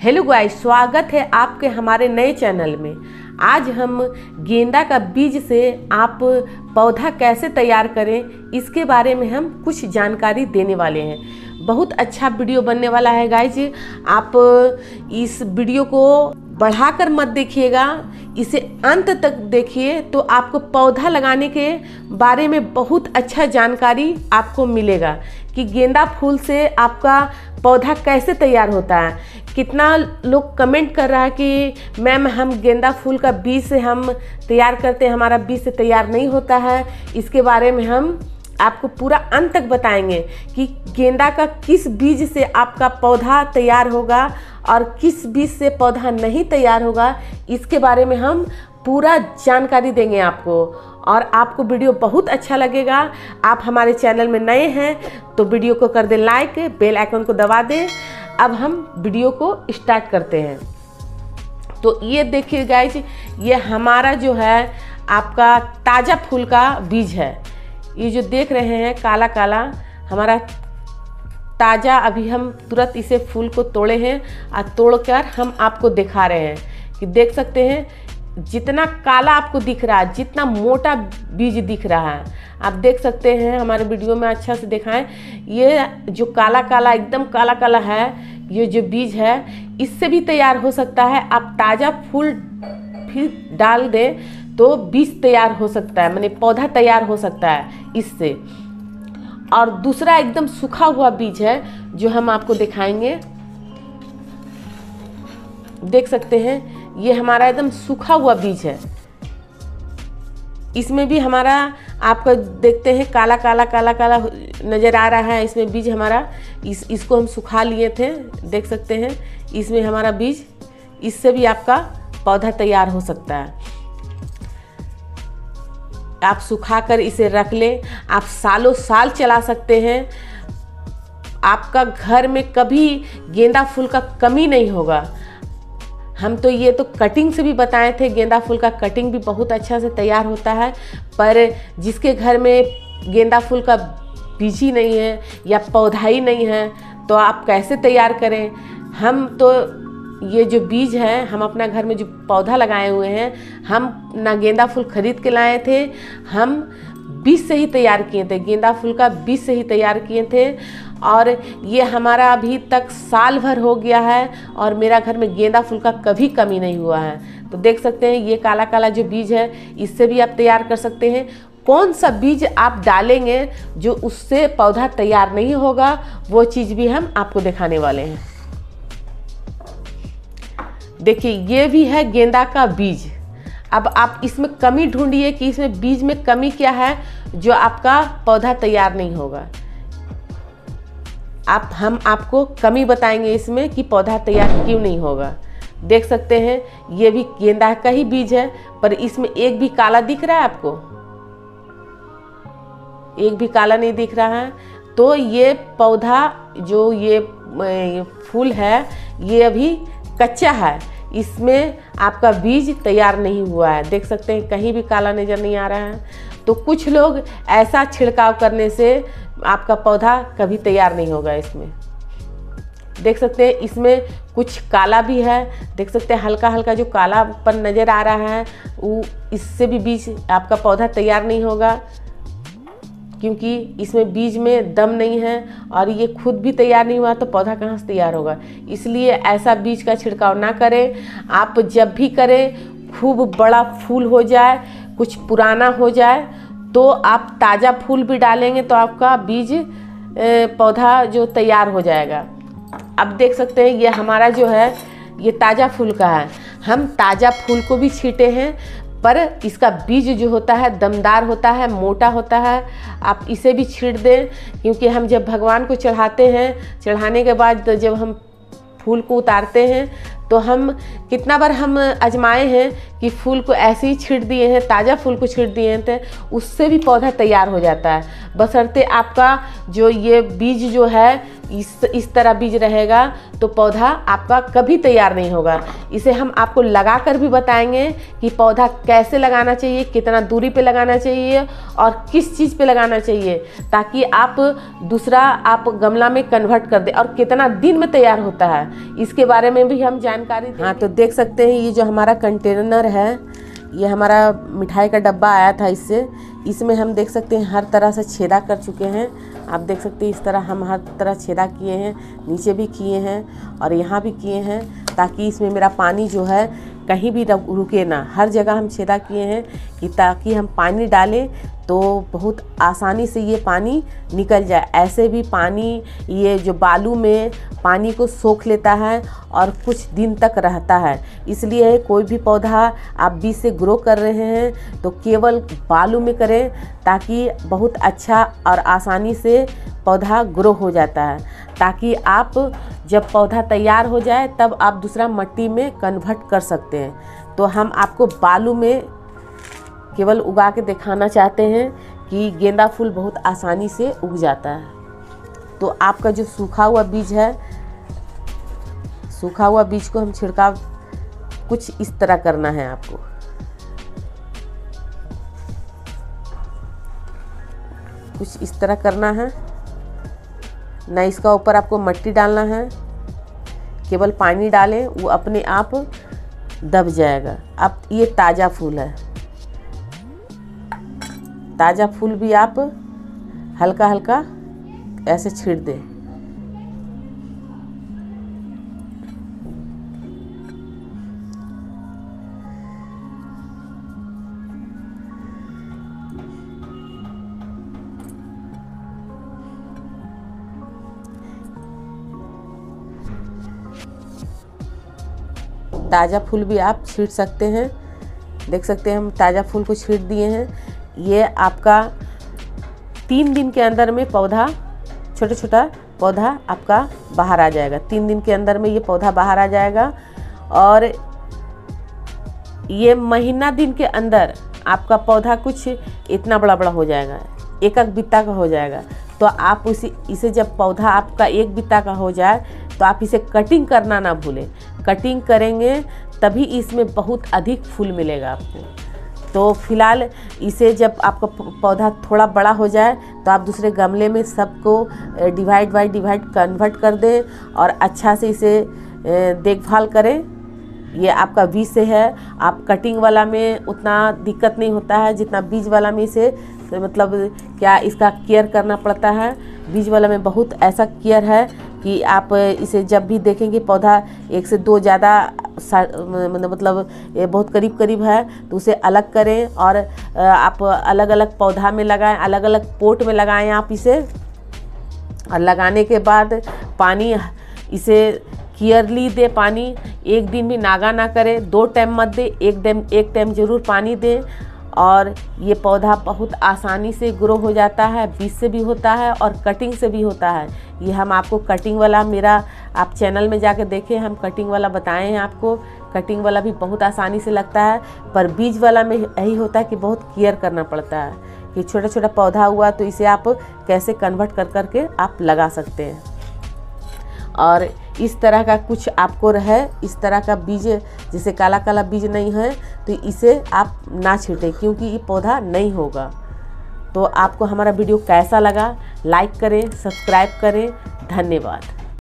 Hello guys, स्वागत है आपके हमारे नए चैनल में। आज हम गेंदा का बीज से आप पौधा कैसे तैयार करें, इसके बारे में हम कुछ जानकारी देने वाले हैं। बहुत अच्छा वीडियो बनने वाला है गाइज़ आप इस वीडियो को बढ़ाकर मत देखिएगा, इसे अंत तक देखिए तो आपको पौधा लगाने के बारे में बहुत अच्छा जानकारी आपको मिलेगा कि गेंदा फूल से आपका पौधा कैसे तैयार होता है? कितना लोग कमेंट कर रहा है कि, मैम, हम गेंदा फूल का बीज से हम तैयार करते हैं, हमारा बीज से तैयार नहीं होता है। इसके बारे में हम आपको पूरा अंत तक बताएँगे कि गेंदा का किस बीज से आपका पौधा तैयार होगा और किस बीज से पौधा नहीं तैयार होगा, इसके बारे में हम पूरा जानकारी देंगे आपको। और आपको वीडियो बहुत अच्छा लगेगा। आप हमारे चैनल में नए हैं तो वीडियो को कर दें लाइक, बेल आइकन को दबा दें। अब हम वीडियो को स्टार्ट करते हैं। तो ये देखिए गाइज़ ये हमारा जो है, आपका ताज़ा फूल का बीज है। ये जो देख रहे हैं, काला काला, हमारा ताज़ा अभी हम तुरंत इसे फूल को तोड़े हैं। और तोड़कर हम आपको दिखा रहे हैं कि देख सकते हैं जितना काला आपको दिख रहा है, जितना मोटा बीज दिख रहा है, आप देख सकते हैं, हमारे वीडियो में अच्छा से दिखाएँ। ये जो काला काला, एकदम काला काला है, ये जो बीज है, इससे भी तैयार हो सकता है। आप ताज़ा फूल फिर डाल दें तो बीज तैयार हो सकता है, मैंने पौधा तैयार हो सकता है इससे। और दूसरा एकदम सूखा हुआ बीज है, जो हम आपको दिखाएँगे। देख सकते हैं ये हमारा एकदम सूखा हुआ बीज है। इसमें भी हमारा आपका देखते हैं, काला काला काला काला नज़र आ रहा है। इसमें बीज हमारा, इस, इसको हम सुखा लिए थे, देख सकते हैं। इसमें हमारा बीज, इससे भी आपका पौधा तैयार हो सकता है। आप सुखा कर इसे रख लें। आप सालों साल चला सकते हैं। आपका घर में कभी गेंदा फूल का कमी नहीं होगा। हम तो ये तो कटिंग से भी बताए थे, गेंदा फूल का कटिंग भी बहुत अच्छा से तैयार होता है, पर जिसके घर में गेंदा फूल का बीज ही नहीं है या पौधा ही नहीं है तो आप कैसे तैयार करें? हम तो ये जो बीज है, हम अपना घर में जो पौधा लगाए हुए हैं, हम ना गेंदा फूल खरीद के लाए थे, हम बीज से ही तैयार किए थे, गेंदा फूल का बीज से ही तैयार किए थे और ये हमारा अभी तक साल भर हो गया है और मेरा घर में गेंदा फूल का कभी कमी नहीं हुआ है। तो देख सकते हैं, ये काला काला जो बीज है, इससे भी आप तैयार कर सकते हैं। कौन सा बीज आप डालेंगे जो उससे पौधा तैयार नहीं होगा, वो चीज़ भी हम आपको दिखाने वाले हैं। देखिए, ये भी है गेंदा का बीज। अब आप इसमें कमी ढूंढिए कि इसमें बीज में कमी क्या है, जो आपका पौधा तैयार नहीं होगा। आप, हम आपको कमी बताएँगे इसमें कि पौधा तैयार क्यों नहीं होगा। देख सकते हैं, ये भी गेंदा का ही बीज है, पर इसमें एक भी काला दिख रहा है आपको? एक भी काला नहीं दिख रहा है। तो ये पौधा, जो ये फूल है, ये अभी कच्चा है। इसमें आपका बीज तैयार नहीं हुआ है। देख सकते हैं, कहीं भी काला नज़र नहीं आ रहा है। तो कुछ लोग ऐसा छिड़काव करने से आपका पौधा कभी तैयार नहीं होगा इसमें। देख सकते हैं, इसमें कुछ काला भी है। देख सकते हैं हल्का हल्का जो कालापन नज़र आ रहा है, वो इससे भी बीज आपका पौधा तैयार नहीं होगा। क्योंकि इसमें बीज में दम नहीं है और ये खुद भी तैयार नहीं हुआ तो पौधा कहाँ से तैयार होगा। इसलिए ऐसा बीज का छिड़काव ना करें। आप जब भी करें, खूब बड़ा फूल हो जाए, कुछ पुराना हो जाए तो आप ताज़ा फूल भी डालेंगे तो आपका बीज पौधा जो तैयार हो जाएगा। अब देख सकते हैं, ये हमारा जो है, ये ताज़ा फूल का है। हम ताज़ा फूल को भी छीटे हैं पर इसका बीज जो होता है, दमदार होता है, मोटा होता है, आप इसे भी छीट दें, क्योंकि हम जब भगवान को चढ़ाते हैं, चढ़ाने के बाद जब हम फूल को उतारते हैं तो हम कितना बार हम आजमाए हैं कि फूल को ऐसे ही छीट दिए हैं, ताज़ा फूल को छीट दिए हैं तो उससे भी पौधा तैयार हो जाता है। बसरते आपका जो ये बीज जो है इस इस तरह बीज रहेगा तो पौधा आपका कभी तैयार नहीं होगा। इसे हम आपको लगा कर भी बताएँगे कि पौधा कैसे लगाना चाहिए, कितना दूरी पे लगाना चाहिए और किस चीज़ पे लगाना चाहिए, ताकि आप दूसरा, आप गमला में कन्वर्ट कर दे और कितना दिन में तैयार होता है। इसके बारे में भी हम जानकारी हाँ तो देख सकते हैं, ये जो हमारा कंटेनर है, ये हमारा मिठाई का डब्बा आया था इससे। इसमें हम देख सकते हैं, हर तरह से छेदा कर चुके हैं। आप देख सकते हैं, इस तरह हम हर तरह छेदा किए हैं, नीचे भी किए हैं और यहाँ भी किए हैं, ताकि इसमें मेरा पानी जो है कहीं भी रुके ना। हर जगह हम छेदा किए हैं कि ताकि हम पानी डालें तो बहुत आसानी से ये पानी निकल जाए। ऐसे भी पानी, ये जो बालू में पानी को सोख लेता है और कुछ दिन तक रहता है। इसलिए कोई भी पौधा आप बीज से ग्रो कर रहे हैं तो केवल बालू में करें ताकि बहुत अच्छा और आसानी से पौधा ग्रो हो जाता है। ताकि आप जब पौधा तैयार हो जाए, तब आप दूसरा मट्टी में कन्वर्ट कर सकते हैं। तो हम आपको बालू में केवल उगा के दिखाना चाहते हैं कि गेंदा फूल बहुत आसानी से उग जाता है। तो आपका जो सूखा हुआ बीज है, सूखा हुआ बीज को हम छिड़काव कुछ इस तरह करना है आपको। कुछ इस तरह करना है। ना इसका ऊपर आपको मट्टी डालना है। केवल पानी डालें, वो अपने आप दब जाएगा। अब ये ताज़ा फूल है। ताज़ा फूल भी आप हल्का हल्का ऐसे छीट दें। ताज़ा फूल भी आप छीट सकते हैं। देख सकते हैं हम ताज़ा फूल को छीट दिए हैं। ये आपका तीन दिन के अंदर में पौधा छोटा छोटा पौधा आपका बाहर आ जाएगा। तीन दिन के अंदर में ये पौधा बाहर आ जाएगा और ये महीना दिन के अंदर आपका पौधा कुछ इतना बड़ा बड़ा हो जाएगा, एक एक बित्ता का हो जाएगा। तो आप उसी, इसे जब पौधा आपका एक बित्ता का हो जाए तो आप इसे कटिंग करना ना भूलें। कटिंग करेंगे, तभी इसमें बहुत अधिक फूल मिलेगा आपको। तो फ़िलहाल इसे जब आपका पौधा थोड़ा बड़ा हो जाए तो आप दूसरे गमले में सबको डिवाइड बाई डिवाइड कन्वर्ट कर दें और अच्छा से इसे देखभाल करें। ये आपका बीज से है। आप कटिंग वाला में उतना दिक्कत नहीं होता है, जितना बीज वाला में इसे। तो मतलब क्या इसका केयर करना पड़ता है? बीज वाला में बहुत ऐसा केयर है कि आप इसे जब भी देखेंगे, पौधा एक से दो ज़्यादा मतलब बहुत करीब करीब है तो उसे अलग करें और आप अलग अलग पौधा में लगाएँ अलग अलग पोट में लगाएँ आप इसे। और लगाने के बाद पानी, इसे क्लियरली दे पानी, एक दिन भी नागा ना करें, दो टाइम मत दे, एक टाइम एक टाइम ज़रूर पानी दें। और ये पौधा बहुत आसानी से ग्रो हो जाता है, बीज से भी होता है और कटिंग से भी होता है। ये हम आपको कटिंग वाला मेरा, आप चैनल में जाके देखें, हम कटिंग वाला बताए हैं आपको। कटिंग वाला भी बहुत आसानी से लगता है, पर बीज वाला में यही होता है कि बहुत केयर करना पड़ता है। कि छोटा छोटा पौधा हुआ तो इसे आप कैसे कन्वर्ट कर करके आप लगा सकते हैं। और इस तरह का कुछ आपको रहे, इस तरह का बीज, जैसे काला काला बीज नहीं है तो इसे आप ना छीटें, क्योंकि ये पौधा नहीं होगा। तो आपको हमारा वीडियो कैसा लगा, लाइक करें, सब्सक्राइब करें। धन्यवाद।